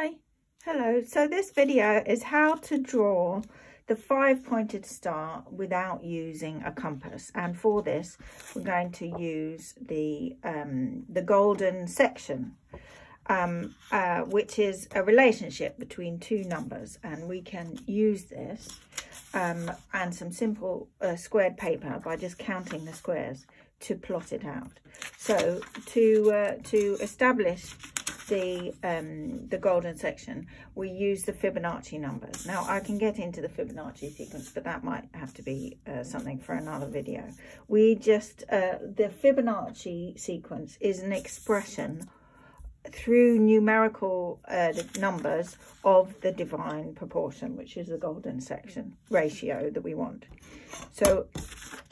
Hi, hello. So this video is how to draw the five pointed star without using a compass. And for this, we're going to use the, um, the golden section, um, uh, which is a relationship between two numbers. And we can use this um, and some simple uh, squared paper by just counting the squares to plot it out. So to, uh, to establish the um, the golden section, we use the Fibonacci numbers. Now, I can get into the Fibonacci sequence, but that might have to be uh, something for another video. We just, uh, the Fibonacci sequence is an expression through numerical uh, numbers of the divine proportion, which is the golden section ratio that we want. So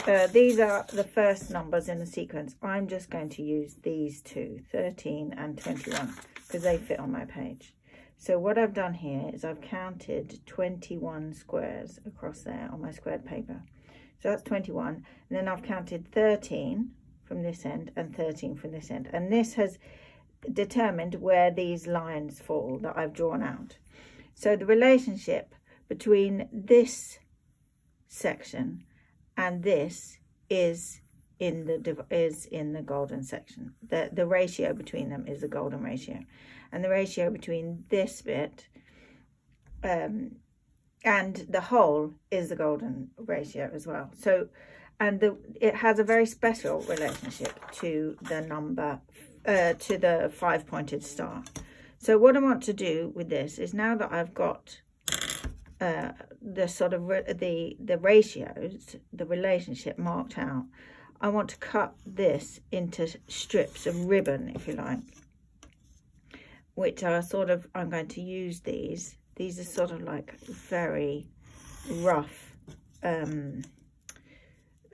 uh, these are the first numbers in the sequence. I'm just going to use these two, 13 and 21, because they fit on my page. So what I've done here is I've counted 21 squares across there on my squared paper. So that's 21. And then I've counted 13 from this end and 13 from this end. And this has determined where these lines fall that I've drawn out. So the relationship between this section and this is in the is in the golden section. The the ratio between them is the golden ratio, and the ratio between this bit um, and the whole is the golden ratio as well. So, and the it has a very special relationship to the number uh, to the five pointed star. So what I want to do with this is now that I've got uh, the sort of the the ratios, the relationship marked out, I want to cut this into strips of ribbon, if you like, which are sort of, I'm going to use these. These are sort of like very rough um,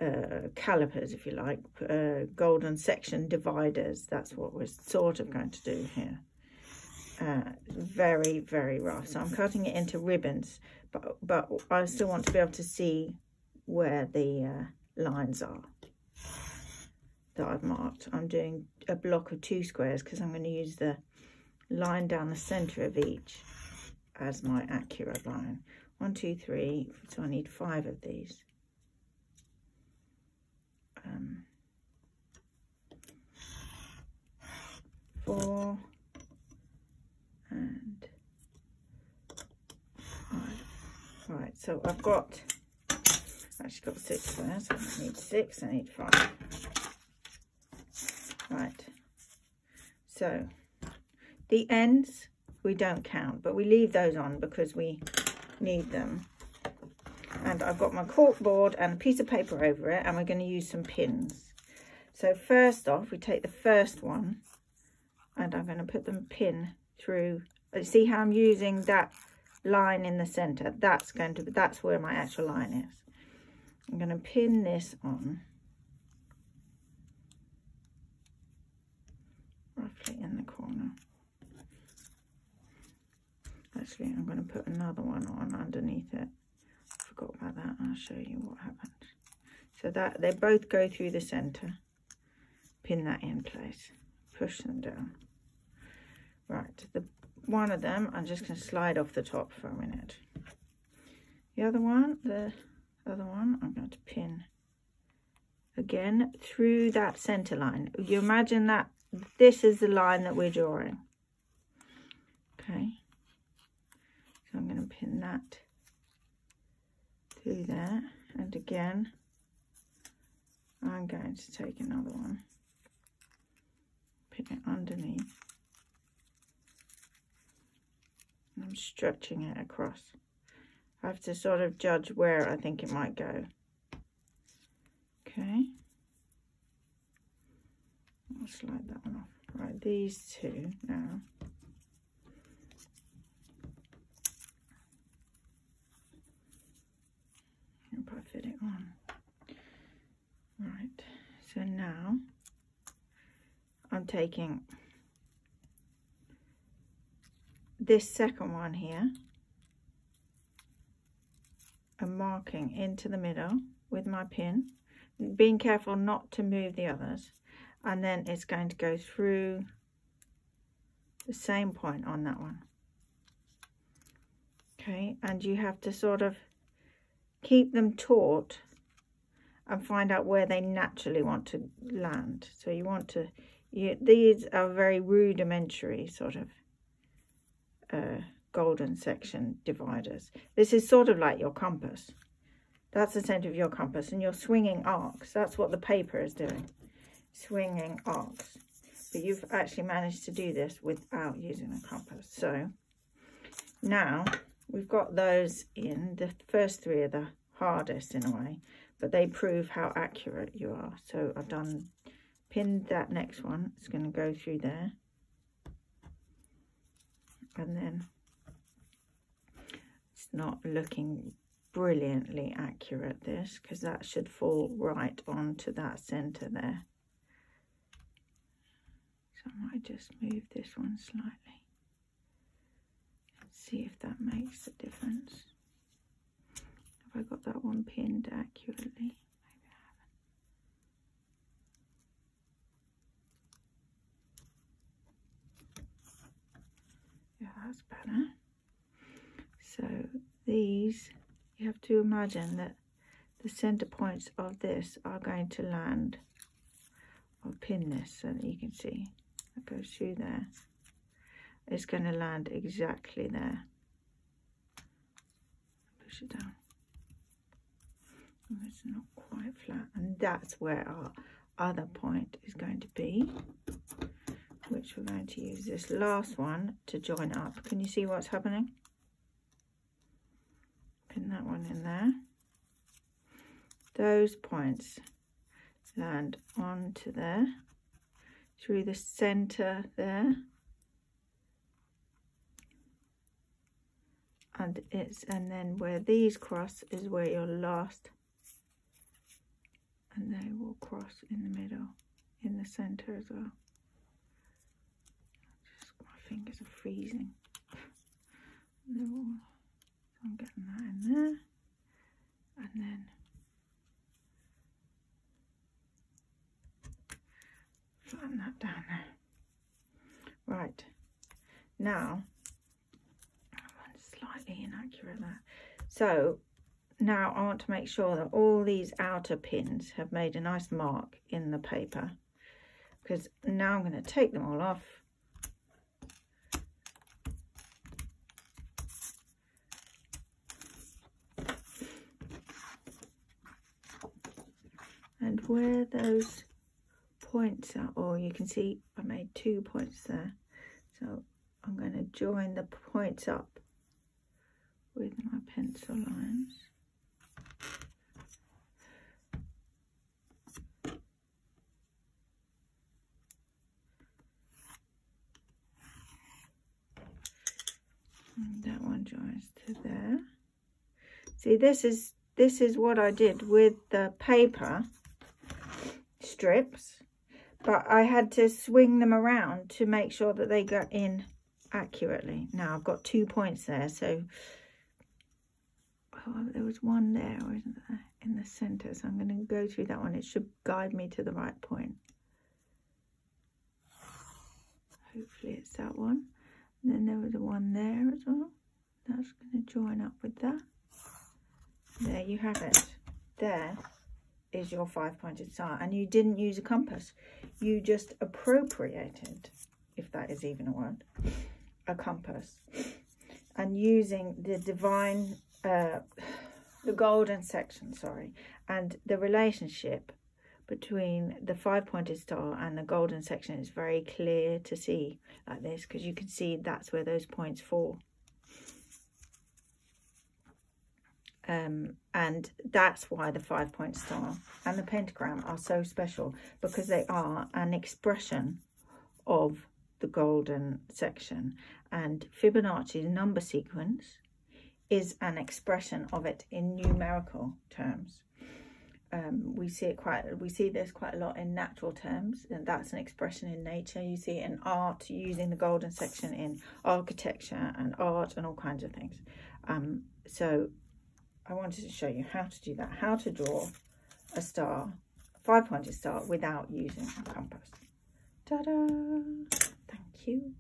uh, calipers, if you like, uh, golden section dividers. That's what we're sort of going to do here. Uh, very, very rough. So I'm cutting it into ribbons, but, but I still want to be able to see where the uh, lines are that I've marked. I'm doing a block of two squares because I'm going to use the line down the centre of each as my accurate line. One, two, three, so I need five of these. Um, four, and five. Right, so I've got, actually got six there, so I need six, I need five. Right, so the ends we don't count, but we leave those on because we need them. And I've got my cork board and a piece of paper over it, and we're going to use some pins. So first off, we take the first one, and I'm going to put the pin through. Uh, see how I'm using that line in the center? That's going to that's where my actual line is. I'm going to pin this on roughly in the corner. Actually, I'm going to put another one on underneath it. Forgot about that. I'll show you what happens. So that they both go through the center. Pin that in place. Push them down. Right, the one of them, I'm just going to slide off the top for a minute. The other one, the other one, I'm going to pin again through that center line. You imagine that this is the line that we're drawing. Okay, so I'm going to pin that through there, and again, I'm going to take another one, put it underneath. I'm stretching it across. I have to sort of judge where I think it might go. Okay. I'll slide that one off. Right, these two now. If I fit it on. Right, so now I'm taking this second one here and marking into the middle with my pin being careful not to move the others and then it's going to go through the same point on that one Okay, and you have to sort of keep them taut and find out where they naturally want to land. So you want to, you, these are very rudimentary sort of uh, golden section dividers. This is sort of like your compass. That's the centre of your compass and your swinging arcs. That's what the paper is doing, swinging arcs. But you've actually managed to do this without using a compass. So now we've got those in. The first three are the hardest in a way, but they prove how accurate you are. So I've done, pinned that next one. It's going to go through there. And then it's not looking brilliantly accurate this because that should fall right onto that center there so I might just move this one slightly see if that makes a difference have I got that one pinned accurately that's better so these you have to imagine that the center points of this are going to land I'll pin this so that you can see. That goes through there. It's going to land exactly there. Push it down. It's not quite flat and that's where our other point is going to be which we're going to use this last one to join up can you see what's happening pin that one in there. Those points land onto there, through the center there. And it's and then where these cross is where your last and they will cross in the middle, in the center as well. Fingers are freezing. I'm getting that in there. And then flatten that down there. Right. Now, I'm slightly inaccurate there. So now I want to make sure that all these outer pins have made a nice mark in the paper because now I'm going to take them all off and where those points are or you can see I made two points there. So I'm going to join the points up with my pencil lines. And that one joins to there. See this is this is what I did with the paper strips, but I had to swing them around to make sure that they got in accurately. Now I've got two points there, so oh, there was one there, wasn't there, in the centre, so I'm going to go through that one. It should guide me to the right point. Hopefully it's that one. And then there was a one there as well. That's going to join up with that. There you have it. There is your five-pointed star. And you didn't use a compass. You just appropriated, if that is even a word, a compass. And using the divine, uh, the golden section, sorry, and the relationship between the five-pointed star and the golden section is very clear to see like this because you can see that's where those points fall. Um, and that's why the five point star and the pentagram are so special because they are an expression of the golden section. And Fibonacci's number sequence is an expression of it in numerical terms. Um, we see it quite we see this quite a lot in natural terms and that's an expression in nature. You see it in art using the golden section in architecture and art and all kinds of things. Um, so I wanted to show you how to do that, how to draw a star, a five-pointed star without using a compass. Ta-da! Thank you.